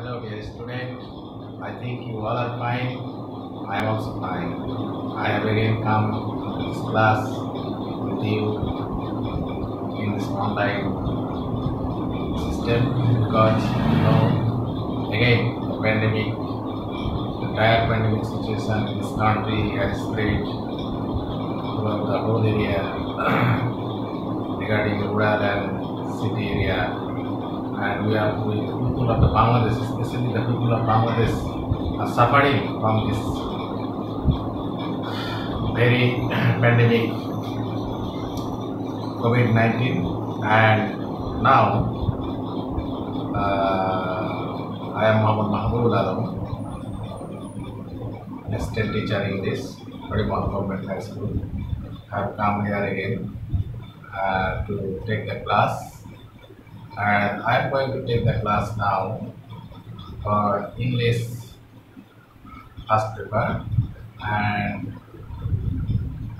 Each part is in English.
Hello dear student, I think you all are fine. I am also fine. I have again come to this class with you in this online system because you know again the pandemic, the entire pandemic situation in this country has spread throughout the whole area regarding rural and city area and we are with people of the Bangladesh, especially the people of Bangladesh, are suffering from this very pandemic COVID-19 and now uh, I am Muhammad Mahbubul Alam, assistant teacher in this Harimohan Government High School. I have come here again uh, to take the class and I'm going to take the class now for English first paper. And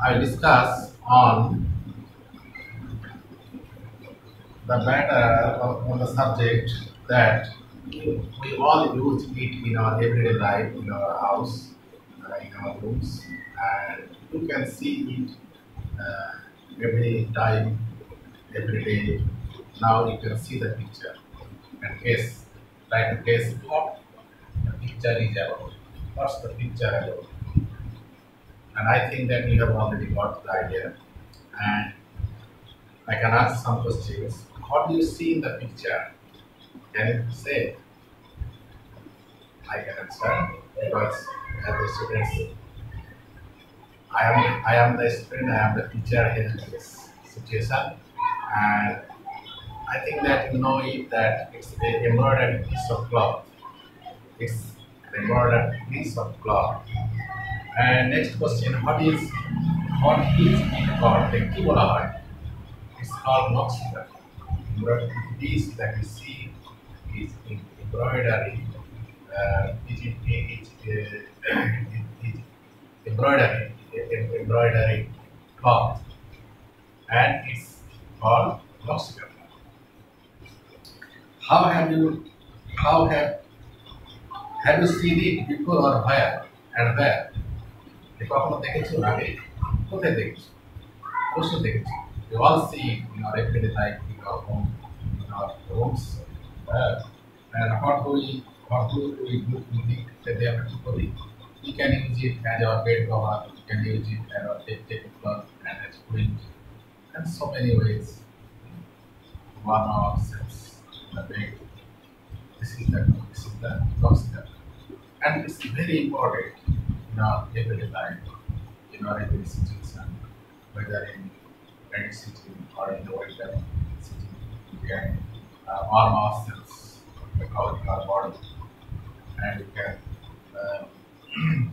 I discuss on the matter of, on the subject that we all use it in our everyday life in our house, uh, in our rooms, and you can see it uh, every time, every day now you can see the picture and guess, try to guess what the picture is about. What's the picture about? And I think that you have already got the idea. And I can ask some questions. What do you see in the picture? Can you say? I can answer because as the students, I am I am the student, I am the teacher here in this situation, and I think that you know it that it's an embroidered piece of cloth. It's an embroidered piece of cloth. And next question, what is what is it called? The keyboard. It's called. Embroidered piece that you see is in embroidery. Uh, it, it, it, it, it, embroidery, embroidery cloth, and it's called Nakshi Kantha. How have you, how have, have you seen it before or where and where? কখনো দেখেছো আগে কোথায় দেখেছো অবশ্যই দেখেছো you all see it in our everyday life in our home in our homes uh, and what do we what do we do with it যদি আমরা কি করি we can use it as our bed cover we can use it as our tablecloth and as queen and so many ways one of ourselves the bed. This is the this is the concept. And it's very important in our everyday life, in our everyday situation, whether in rainy season or in the winter season. We can uh, warm ourselves by our body and we can uh,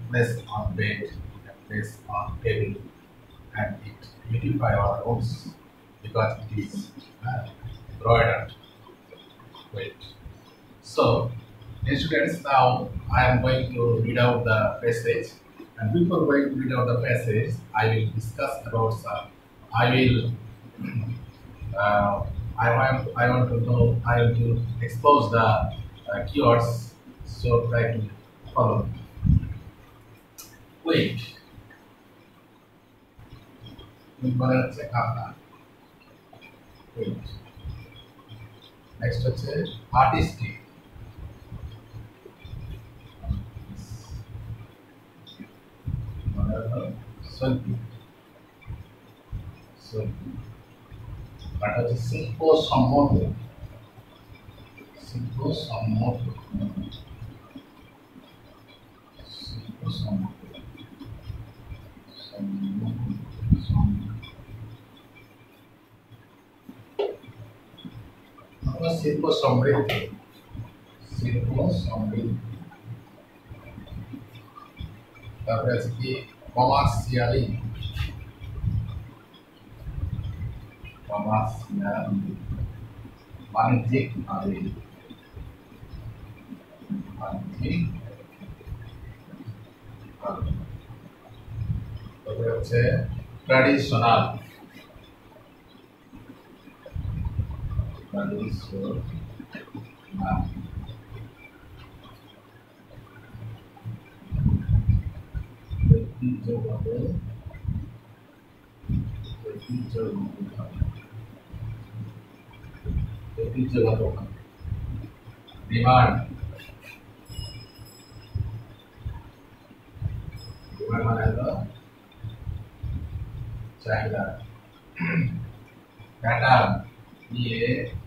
place on bed, we can place on table and it beautify our homes because it is uh, embroidered Wait. So, dear students, now I am going to read out the passage. And before going to read out the passage, I will discuss about some. I will. Uh, I want. I want to know. I want to expose the uh, keywords. So try to follow. Wait. Wait. Next হচ্ছে artistic শিল্পী শিল্পী আর হচ্ছে শিল্প সম্মত শিল্প সম্মত শিল্প সম্মত আমরা শিল্প সমৃদ্ধি। শিল্প সমৃদ্ধি। তারপরে আছে কি? কমার্শিয়ালি। কমার্শিয়ালি। বাণিজ্যিক ভাবে। বাণিজ্যিক তারপরে হচ্ছে traditional Apareceu. Ah. Eu fiz o valor. Eu fiz o de jogador, Demand. Demand mana China. Kadang. Dia. Yeah.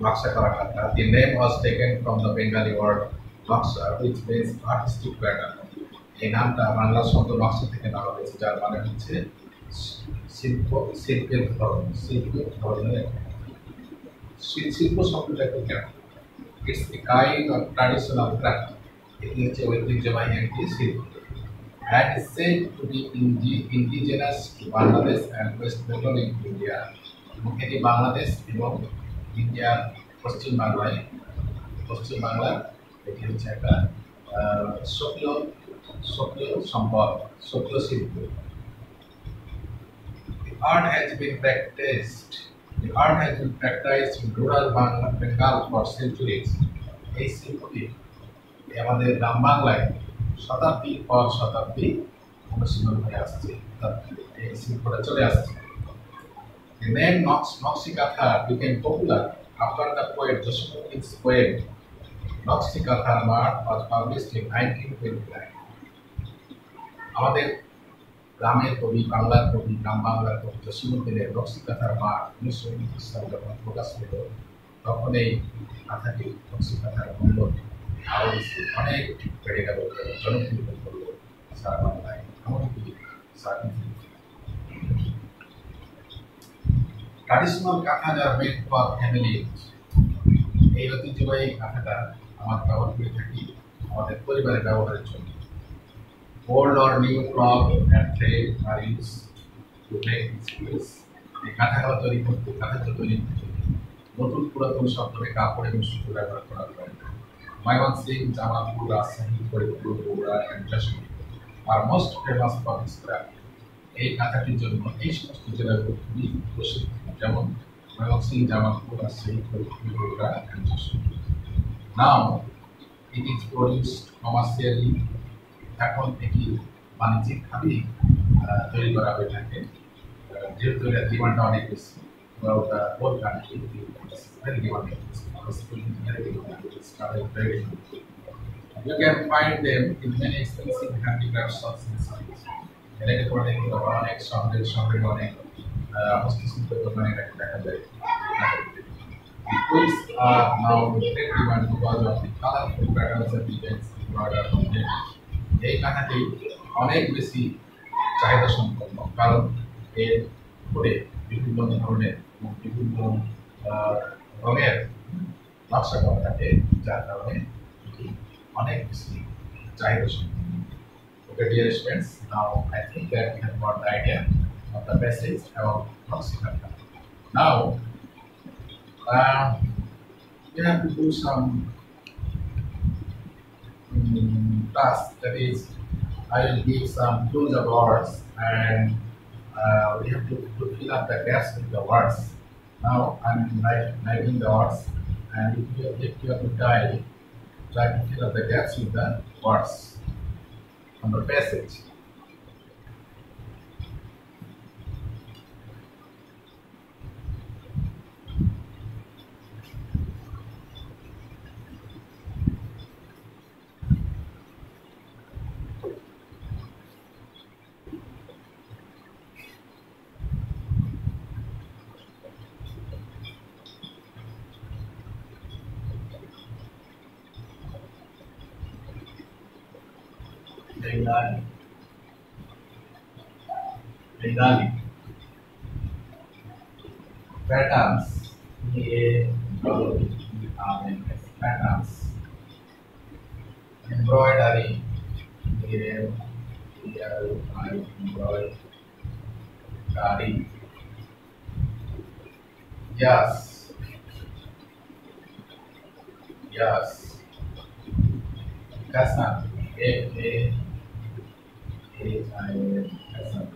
নকশা করা কাঁথা the name was taken from the Bengali word নকশা হুইচ মিনস আর্টিস্টিক প্যাটার্ন এই নামটা বাংলা শব্দ নকশা থেকে নেওয়া হয়েছে যার মানে হচ্ছে শিল্প শিল্পের ধরন শিল্পের ধরনের শিল্প শব্দটা কি কেন it's a kind of traditional craft এটি হচ্ছে ঐতিহ্যবাহী একটি শিল্প and is said to be indi- indigenous to Bangladesh and West Bengal in India. এবং এটি বাংলাদেশ এবং ইন্ডিয়ার পশ্চিম বাংলায়, পশ্চিম বাংলার এটি হচ্ছে একটা স্বকীয় স্বকীয় সম্পদ, স্বকীয় শিল্প। The. এই শিল্পটি আমাদের গ্রাম বাংলায় শতাব্দীর পর শতাব্দী অনুশীলন হয়ে আসছে। এই শিল্পটা চলে আসছে। The name Nox Noxicatha became popular after the poet Josephine's poem Noxicatha Mart was published in 1929. আমাদের গ্রামের কবি, বাংলার কবি, গ্রাম বাংলার কবি জসীমুদ্দিনের নকশিকাথার মাঠ উনিশশো উনত্রিশ সালে যখন প্রকাশ পেল, তখন এই কাথাটি নকশিকাথার মূল্য বেশি অনেক বেড়ে গেল, জনপ্রিয় পড়ল সারা বাংলায় এমনকি সারা পৃথিবীতে ট্রাডিশনাল কাঁথা যার মেড ফর ফ্যামিলি এই ঐতিহ্যবাহী কাঁথাটা আমার ব্যবহার করে থাকি আমাদের পরিবারের ব্যবহারের জন্য। Old or new cloth and. এই কাঁথাগুলো তৈরি করতে কাঁথাগুলো তৈরি করতে নতুন পুরাতন ধরনের কাপড় এবং সুতো ব্যবহার করা হয়। Mymensingh Jamalpur, Rajshahi, Faridpur, Bogura and Jessore. R most famous for this craft এই কাঁথাটির জন্য এই সমস্ত জেলাগুলো খুবই প্রসিদ্ধ যেমন Rajshahi Faridpur Bogura and Jessore now it is produced commercially এখন এটি বাণিজ্যিকভাবে আহ, তৈরি করা হয়ে থাকে যেহেতু এর ডিমান্ডটা অনেক বেশি. You can find them in many expensive handicraft shops in Electronic, অনেক শহরের শহরে অনেক them. এই কাঁথাটি অনেক বেশি চাহিদা সম্পন্ন কারণ এর উপরে বিভিন্ন ধরনের এবং বিভিন্ন রঙের নকশা করা থাকে যার কারণে অনেক বেশি চাহিদা সম্পন্ন Okay, dear students, now I think that we have got the idea of the passage about Nakshi Kantha. Now, uh, we have to do some um, task that is I will give some clues of words and uh, we have to, to fill up the gaps with the words. Now I'm writing the words and if you, if you have to try, try to fill up the gaps with the words on the passage. Bengali. Bengali. Patterns. A double R N S. Patterns. Embroidery. A M L I embroidery. Yes. Yes. Kasan. A A Kasan.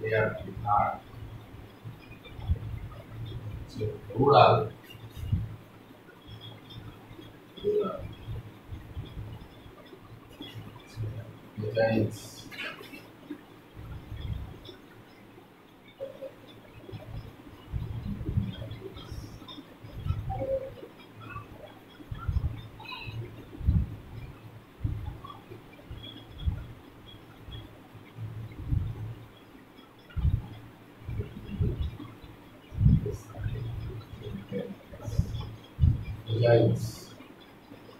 They are art. So rural. Rural. Giants. Wait.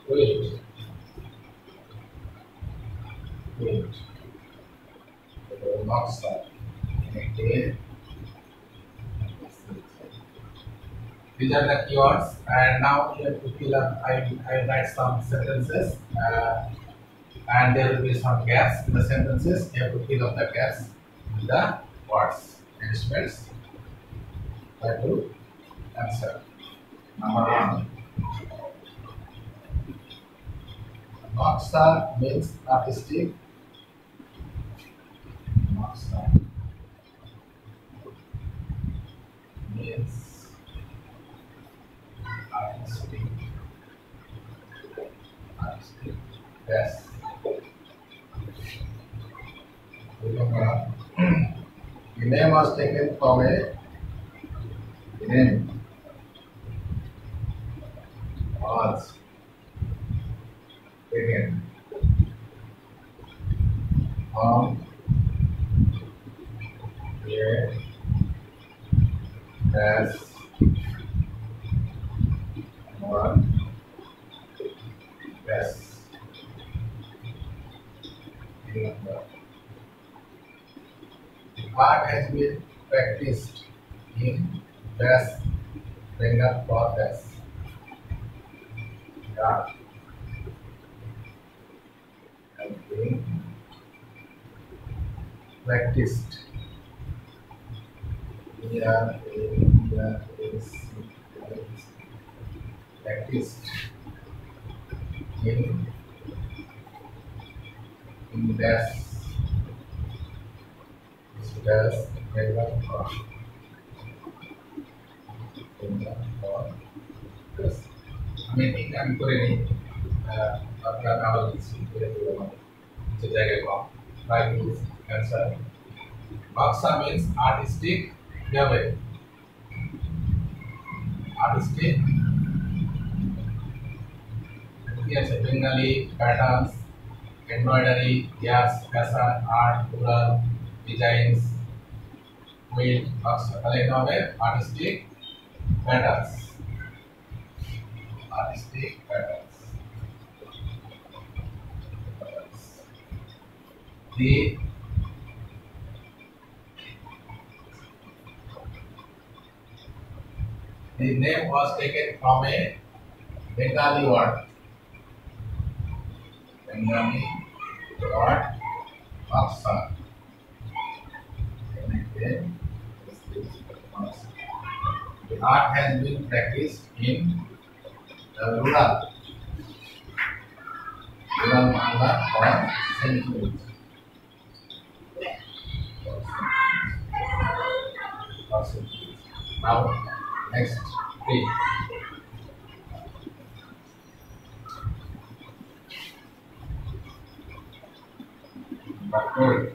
Wait. North star. Okay. These are the keywords, and now you have to fill up. I I write some sentences, uh, and there will be some gaps in the sentences. You have to fill up the gaps with the words and spells. Try to answer. Number one. Star means artistic. North star means artistic. Artistic. Yes. Remember, the name was taken from a name was taken from a as one as remember the art has been practiced in West Bengal province. Yeah. Has been practiced Yeah, yeah, is practiced in in West West Bengal province. আমি ঠিক আমি করে নিই আপনার আবার লিখছি করে দেবো যে জায়গায় কম ট্রাই টু অ্যান্সার বাক্সা মিন্স আর্টিস্টিক যাবে artistic. Yes, Bengali patterns, embroidery, yes, fashion, art, rural designs, wheel, collection of artistic patterns. Artistic patterns. The the name was taken from a Bengali word. Bengali word Baksa. The art has been practiced in the rural, rural centuries. For centuries. Now, next page. Number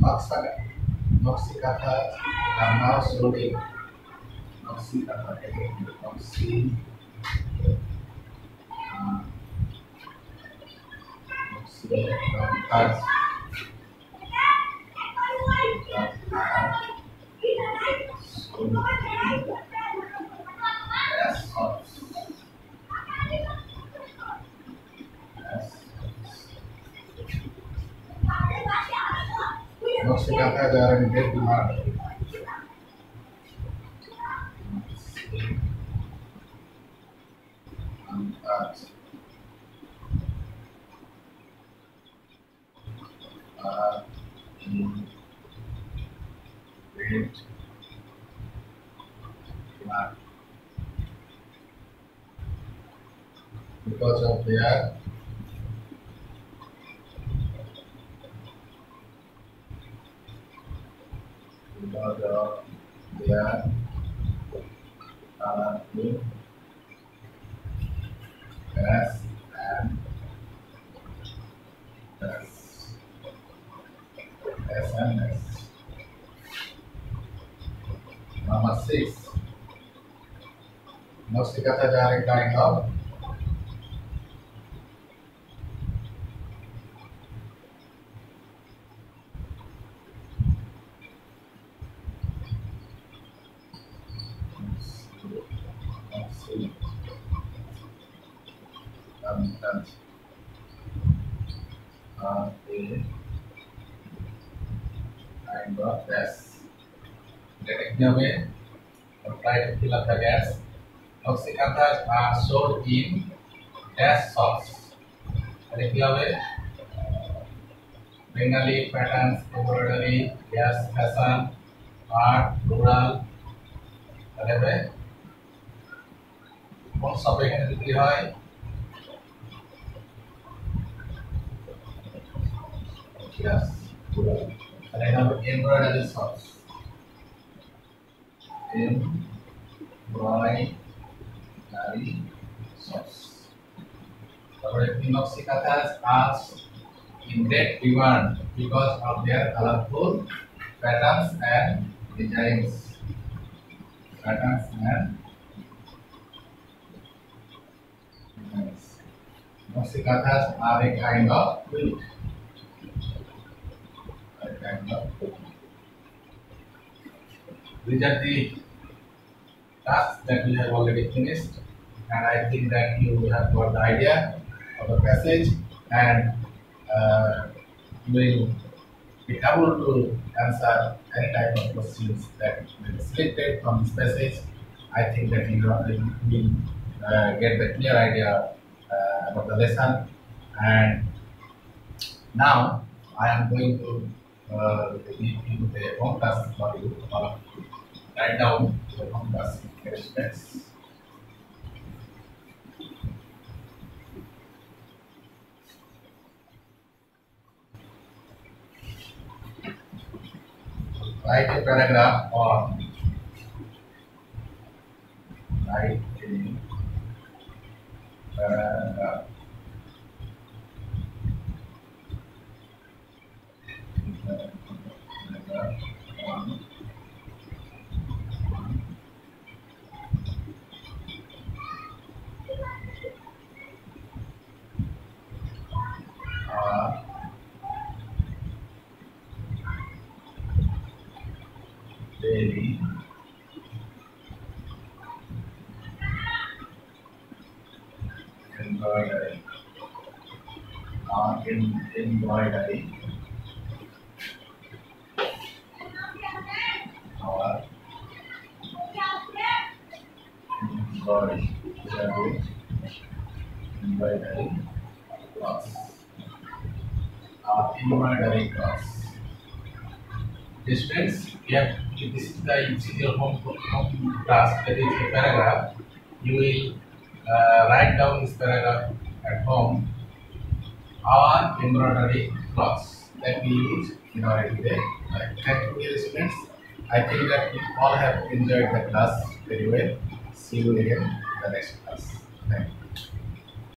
Maksaka, Maksikata, are now slowly Maksikata again, Maksi, uh, Maksikata, Gata Because of because of their colorful dress and dress. SMS. Number six. Mustikata direct kind of Content gas salts. Deteknya we Bengali patterns, embroidery, gas fashion, art, rural, তাহলে কোন সব এখানে বিক্রি হয় Yes, rural. And I have embroidery socks. Embroidery socks. তারপরে phenoxycathars are in great demand because of their colorful patterns and designs. Patterns and designs. Phenoxycathars are a kind of quilt. A kind of quilt. These are the tasks that we have already finished, and I think that you have got the idea of the passage and uh, will be able to answer any type of questions that will be selected from this passage. I think that you will uh, get the clear idea uh, about the lesson. And now I am going to uh, give you the home task for you. Uh, write down the home task questions. Write a paragraph or write a paragraph. Paragraph in embroidery or embroidery embroidery cloths or embroidery cloths distance? Yet if this is the your home, home task that is a paragraph. You will uh, write down this paragraph at home on embroidery cloths that we use in our everyday life. Thank you dear students. I think that you all have enjoyed the class very well. See you again in the next.